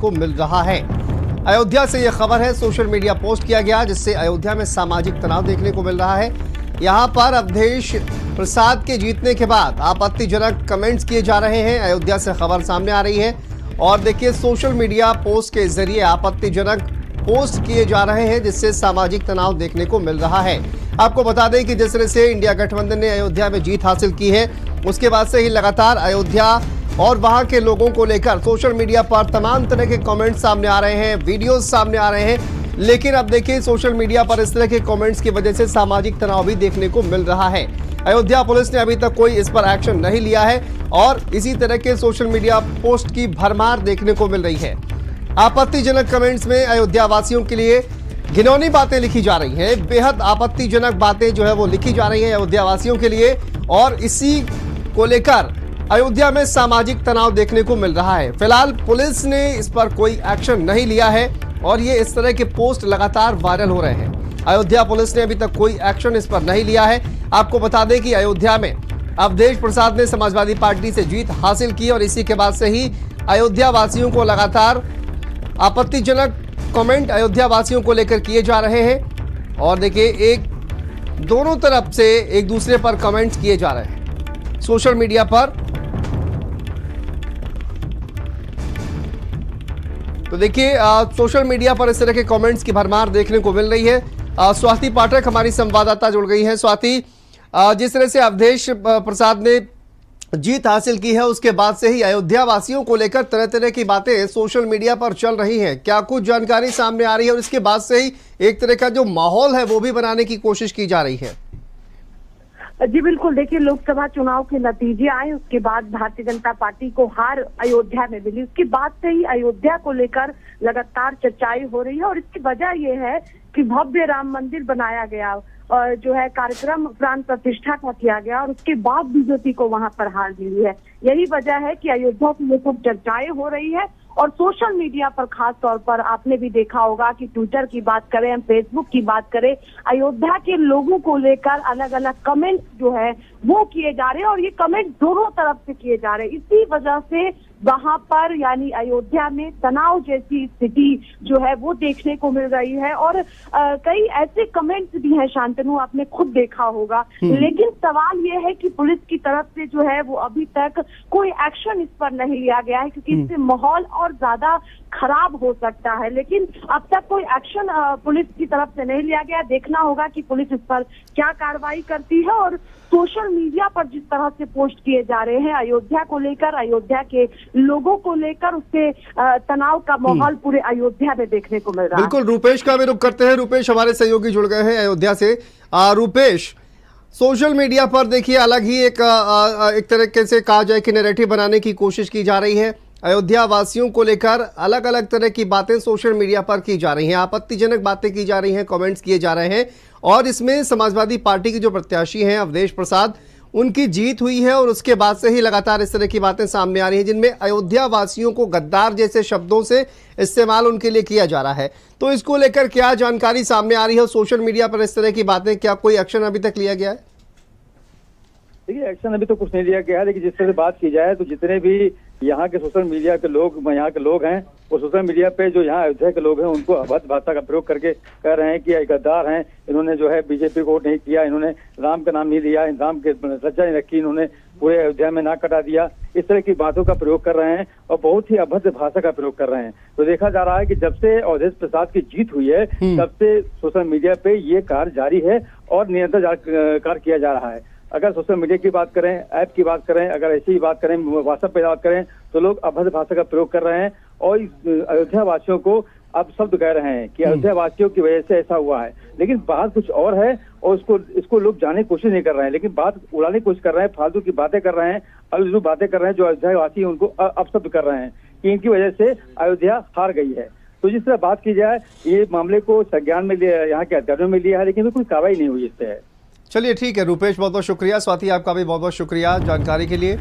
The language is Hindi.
को मिल रहा है। अयोध्या से यह खबर है, सोशल मीडिया पोस्ट किया गया, जिससे अयोध्या में सामाजिक तनाव देखने को मिल रहा है। यहाँ पर अवधेश प्रसाद के जीतने के बाद आपत्तिजनक कमेंट्स किए जा रहे हैं। अयोध्या से खबर सामने आ रही है। और देखिए, सोशल मीडिया पोस्ट के ज़रिए आपत्तिजनक पोस्ट किए जा रहे हैं, जिससे सामाजिक तनाव देखने को मिल रहा है। आपको बता दें कि जिस तरह से इंडिया गठबंधन ने अयोध्या में जीत हासिल की है, उसके बाद से ही लगातार अयोध्या और वहाँ के लोगों को लेकर सोशल मीडिया पर तमाम तरह के कमेंट्स सामने आ रहे हैं वीडियोस सामने आ रहे हैं। लेकिन अब देखिए, सोशल मीडिया पर इस तरह के कमेंट्स की वजह से सामाजिक तनाव भी देखने को मिल रहा है। अयोध्या पुलिस ने अभी तक कोई इस पर एक्शन नहीं लिया है और इसी तरह के सोशल मीडिया पोस्ट की भरमार देखने को मिल रही है। आपत्तिजनक कमेंट्स में अयोध्या वासियों के लिए घिनौनी बातें लिखी जा रही हैं। बेहद आपत्तिजनक बातें जो है वो लिखी जा रही हैं अयोध्या वासियों के लिए और इसी को लेकर अयोध्या में सामाजिक तनाव देखने को मिल रहा है। फ़िलहाल पुलिस ने इस पर कोई एक्शन नहीं लिया है और ये इस तरह के पोस्ट लगातार वायरल हो रहे हैं। अयोध्या पुलिस ने अभी तक कोई एक्शन इस पर नहीं लिया है। आपको बता दें कि अयोध्या में अवधेश प्रसाद ने समाजवादी पार्टी से जीत हासिल की और इसी के बाद से ही अयोध्या वासियों को लगातार आपत्तिजनक कमेंट अयोध्या वासियों को लेकर किए जा रहे हैं। और देखिए, एक दोनों तरफ़ से एक दूसरे पर कमेंट्स किए जा रहे हैं। सोशल मीडिया पर। तो देखिए सोशल मीडिया पर इस तरह के कमेंट्स की भरमार देखने को मिल रही है। स्वाति पाठक, हमारी संवाददाता जुड़ गई है। स्वाति जिस तरह से अवधेश प्रसाद ने जीत हासिल की है, उसके बाद से ही अयोध्या वासियों को लेकर तरह तरह की बातें सोशल मीडिया पर चल रही हैं। क्या कुछ जानकारी सामने आ रही है और इसके बाद से ही एक तरह का जो माहौल है, वो भी बनाने की कोशिश की जा रही है। जी, बिल्कुल। देखिए, लोकसभा चुनाव के नतीजे आए, उसके बाद भारतीय जनता पार्टी को हार अयोध्या में मिली। उसके बाद से ही अयोध्या को लेकर लगातार चर्चाएँ हो रही है और इसकी वजह यह है कि भव्य राम मंदिर बनाया गया। जो है कार्यक्रम प्राण प्रतिष्ठा का किया गया और उसके बाद बीजेपी को वहाँ पर हार मिली है। यही वजह है कि अयोध्या की लेकर चर्चाएँ हो रही है और सोशल मीडिया पर खास तौर पर आपने भी देखा होगा कि ट्विटर की बात करें, हम फेसबुक की बात करें, अयोध्या के लोगों को लेकर अलग अलग कमेंट जो है वो किए जा रहे हैं और ये कमेंट दोनों तरफ़ से किए जा रहे हैं। इसी वजह से वहाँ पर यानी अयोध्या में तनाव जैसी स्थिति जो है वो देखने को मिल रही है और आ, कई ऐसे कमेंट्स भी हैं शांतनु आपने खुद देखा होगा हम्म। लेकिन सवाल ये है कि पुलिस की तरफ़ से जो है वो अभी तक कोई एक्शन इस पर नहीं लिया गया है क्योंकि हम्म। इससे माहौल और ज़्यादा खराब हो सकता है लेकिन अब तक कोई एक्शन पुलिस की तरफ़ से नहीं लिया गया देखना होगा कि पुलिस इस पर क्या कार्रवाई करती है और सोशल मीडिया पर जिस तरह से पोस्ट किए जा रहे हैं अयोध्या को लेकर अयोध्या के लोगों को लेकर उससे तनाव का हम्म। माहौल पूरे अयोध्या में देखने को मिल रहा है। बिल्कुल रूपेश का भी रुख करते हैं। रूपेश हमारे सहयोगी जुड़ गए हैं अयोध्या से। रूपेश सोशल मीडिया पर देखिए अलग ही एक एक तरीके से कहा जाए कि नैरेटिव बनाने की कोशिश की जा रही है। अयोध्या वासियों को लेकर अलग अलग तरह की बातें सोशल मीडिया पर की जा रही हैं। आपत्तिजनक बातें की जा रही हैं कमेंट्स किए जा रहे हैं। और इसमें समाजवादी पार्टी के जो प्रत्याशी हैं, अवधेश प्रसाद, उनकी जीत हुई है और उसके बाद से ही लगातार इस तरह की बातें सामने आ रही हैं, जिनमें अयोध्या वासियों को गद्दार जैसे शब्दों से इस्तेमाल उनके लिए किया जा रहा है। तो इसको लेकर क्या जानकारी सामने आ रही है और सोशल मीडिया पर इस तरह की बातें, क्या कोई एक्शन अभी तक लिया गया है? देखिए, एक्शन अभी तो कुछ नहीं लिया गया है, लेकिन जिस तरह से बात की जाए तो जितने भी यहाँ के सोशल मीडिया के लोग, यहाँ के लोग हैं वो सोशल मीडिया पे जो यहाँ अयोध्या के लोग हैं उनको अभद्र भाषा का प्रयोग करके कह रहे हैं कि गद्दार हैं। इन्होंने जो है बीजेपी को वोट नहीं किया इन्होंने राम का नाम नहीं लिया राम के सज्जा नहीं रखी इन्होंने पूरे अयोध्या में ना कटा दिया। इस तरह की बातों का प्रयोग कर रहे हैं और बहुत ही अभद्र भाषा का प्रयोग कर रहे हैं। तो देखा जा रहा है कि जब से अवधेश प्रसाद की जीत हुई है हम्म। तब से सोशल मीडिया पे ये कार्य जारी है और निरंतर कार्य किया जा रहा है। अगर सोशल मीडिया की बात करें ऐप की बात करें अगर ऐसी ही बात करें व्हाट्सएप पे बात करें तो लोग अभद्र भाषा का प्रयोग कर रहे हैं और इस अयोध्या वासियों को अब शब्द कह रहे हैं कि हम्म। अयोध्या वासियों की वजह से ऐसा हुआ है। लेकिन बात कुछ और है और उसको इसको लोग जाने की कोशिश नहीं कर रहे हैं। लेकिन बात उड़ाने की कोशिश कर रहे हैं फालतू की बातें कर रहे हैं अलजू बातें कर रहे हैं जो अयोध्या वासी है उनको अपशब्द कर रहे हैं कि इनकी वजह से अयोध्या हार गई है। तो जिस तरह बात की जाए ये मामले को संज्ञान में लिया यहाँ के अधिकारियों में लिया है लेकिन कोई कार्रवाई नहीं हुई इस पर चलिए ठीक है रूपेश बहुत बहुत शुक्रिया। स्वाति आपका भी बहुत बहुत शुक्रिया जानकारी के लिए।